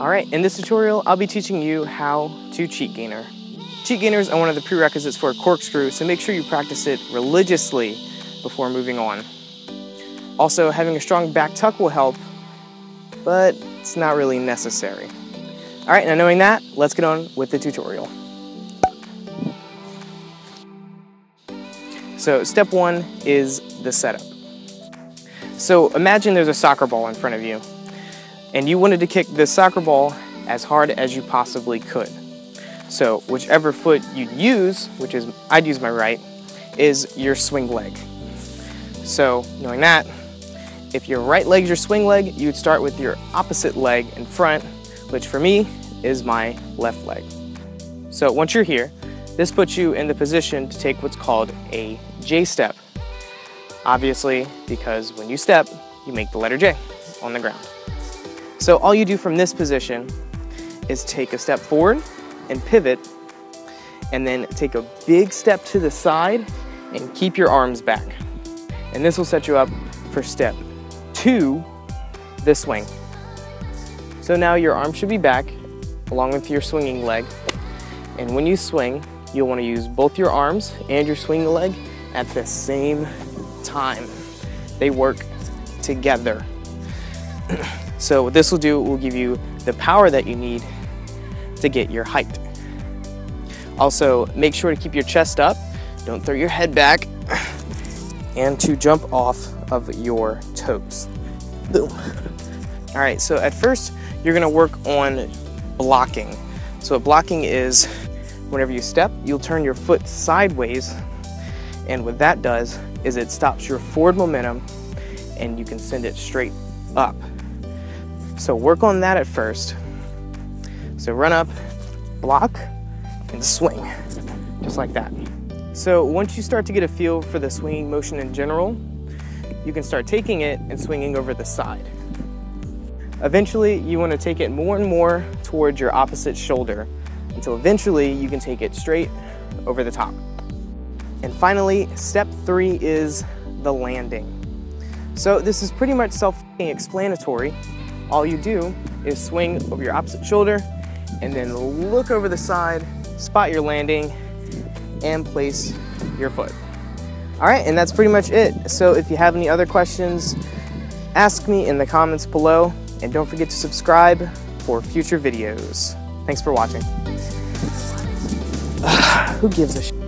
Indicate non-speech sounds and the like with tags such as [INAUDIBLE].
Alright, in this tutorial, I'll be teaching you how to cheat gainer. Cheat gainers are one of the prerequisites for a corkscrew, so make sure you practice it religiously before moving on. Also, having a strong back tuck will help, but it's not really necessary. Alright, now knowing that, let's get on with the tutorial. So step one is the setup. So imagine there's a soccer ball in front of you, and you wanted to kick this soccer ball as hard as you possibly could. So whichever foot you'd use, which is, I'd use my right, is your swing leg. So knowing that, if your right leg's your swing leg, you'd start with your opposite leg in front, which for me is my left leg. So once you're here, this puts you in the position to take what's called a J step. Obviously, because when you step, you make the letter J on the ground. So all you do from this position is take a step forward and pivot, and then take a big step to the side and keep your arms back. And this will set you up for step two, the swing. So now your arm should be back along with your swinging leg. And when you swing, you'll want to use both your arms and your swinging leg at the same time. They work together. [CLEARS THROAT] so what this will do, will give you the power that you need to get your height. Also, make sure to keep your chest up, don't throw your head back, [SIGHS] and to jump off of your toes. Boom. [LAUGHS] All right, so at first, you're gonna work on blocking. So what blocking is, whenever you step, you'll turn your foot sideways, and what that does is it stops your forward momentum and you can send it straight up. So work on that at first. So run up, block, and swing, just like that. So once you start to get a feel for the swinging motion in general, you can start taking it and swinging over the side. Eventually, you want to take it more and more towards your opposite shoulder until eventually you can take it straight over the top. And finally, step three is the landing. So this is pretty much self-explanatory. All you do is swing over your opposite shoulder and then look over the side, spot your landing, and place your foot. All right, and that's pretty much it. So if you have any other questions, ask me in the comments below, and don't forget to subscribe for future videos. Thanks for watching. [SIGHS] Who gives a